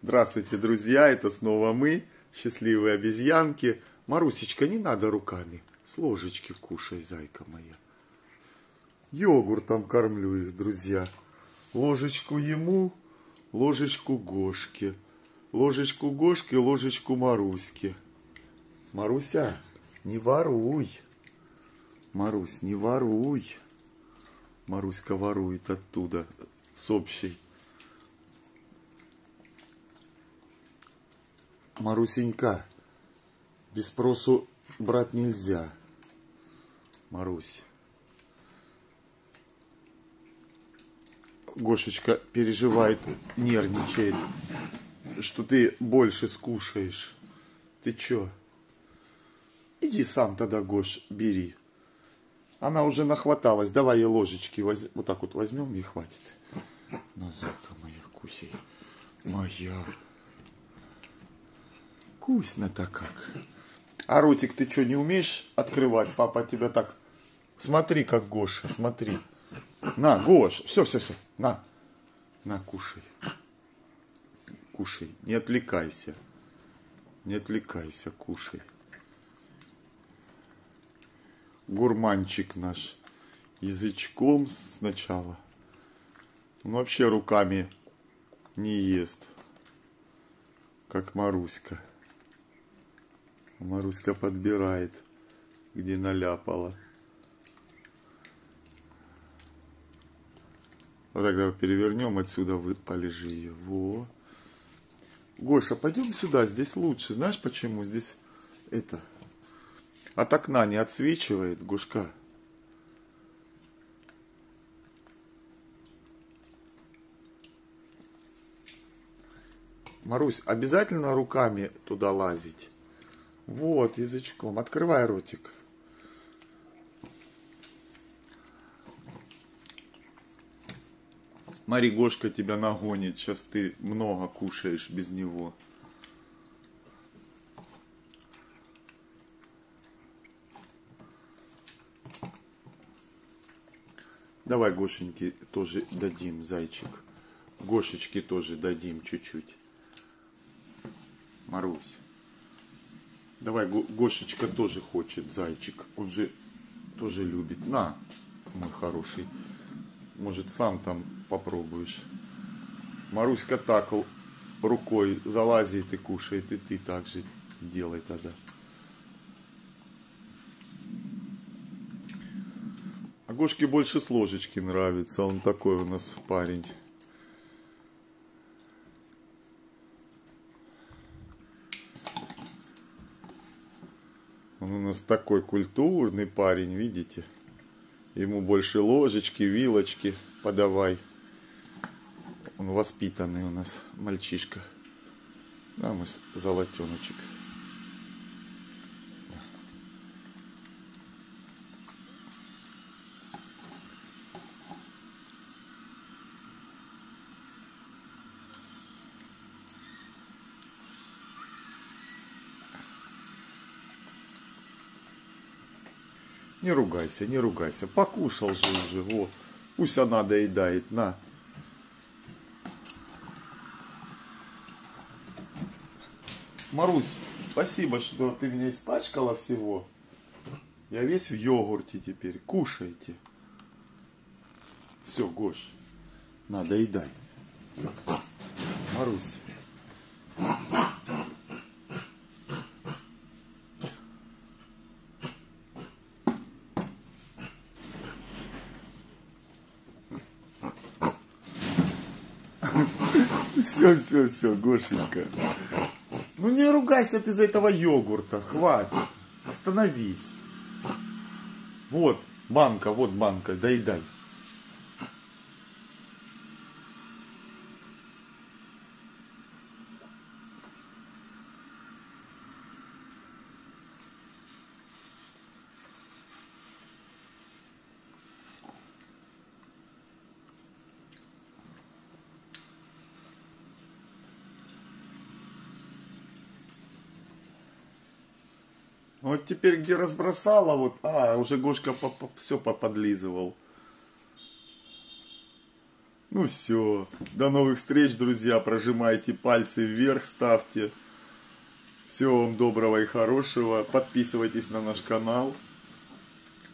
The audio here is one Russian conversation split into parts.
Здравствуйте, друзья, это снова мы, счастливые обезьянки. Марусечка, не надо руками, с ложечки кушай, зайка моя. Йогуртом кормлю их, друзья. Ложечку ему, ложечку Гошке. Ложечку Гошке, ложечку Маруське. Маруся, не воруй. Марусь, не воруй. Маруська ворует оттуда, с общей. Марусенька, без спросу брать нельзя. Марусь. Гошечка переживает, нервничает, что ты больше скушаешь. Ты чё? Иди сам тогда, Гош, бери. Она уже нахваталась. Давай ей ложечки. Воз... Вот так вот возьмем и хватит. Назарка моя, кусей. Моя. Вкусно-то как. А ротик ты что, не умеешь открывать? Папа тебя так... Смотри, как Гоша, смотри. На, Гош, все, все, все, на. На, кушай. Кушай, не отвлекайся. Не отвлекайся, кушай. Гурманчик наш. Язычком сначала. Он вообще руками не ест. Как Маруська. Маруська подбирает, где наляпала. Вот тогда перевернем отсюда, вы полежи ее. Во. Гоша, пойдем сюда, здесь лучше. Знаешь почему? Здесь это от окна не отсвечивает, Гушка. Марусь, обязательно руками туда лазить? Вот, язычком. Открывай ротик. Гошка тебя нагонит. Сейчас ты много кушаешь без него. Давай Гошеньке тоже дадим, зайчик. Гошечке тоже дадим чуть-чуть. Марусь. Давай, Гошечка тоже хочет, зайчик. Он же тоже любит. На, мой хороший. Может, сам там попробуешь. Маруська так рукой залазит и кушает, и ты так же делай тогда. А Гошке больше с ложечки нравится. Он такой у нас парень. Он у нас такой культурный парень, видите? Ему больше ложечки, вилочки подавай. Он воспитанный у нас мальчишка. Да, мы золотеночек. Не ругайся, не ругайся. Покушал же уже, вот. Пусть она доедает, на. Марусь, спасибо, что ты меня испачкала всего. Я весь в йогурте теперь. Кушайте. Все, Гош, надо доедай. Марусь. Все, все, все, Гошенька. Ну не ругайся ты за этого йогурта, хватит. Остановись. Вот, банка, вот банка, доедай. Вот теперь где разбросала, вот, а, уже Гошка по -по все поподлизывал. Ну Ну все. До новых встреч, друзья. Прожимайте пальцы вверх, ставьте. Всего вам доброго и хорошего. Подписывайтесь на наш канал.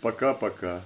Пока-пока.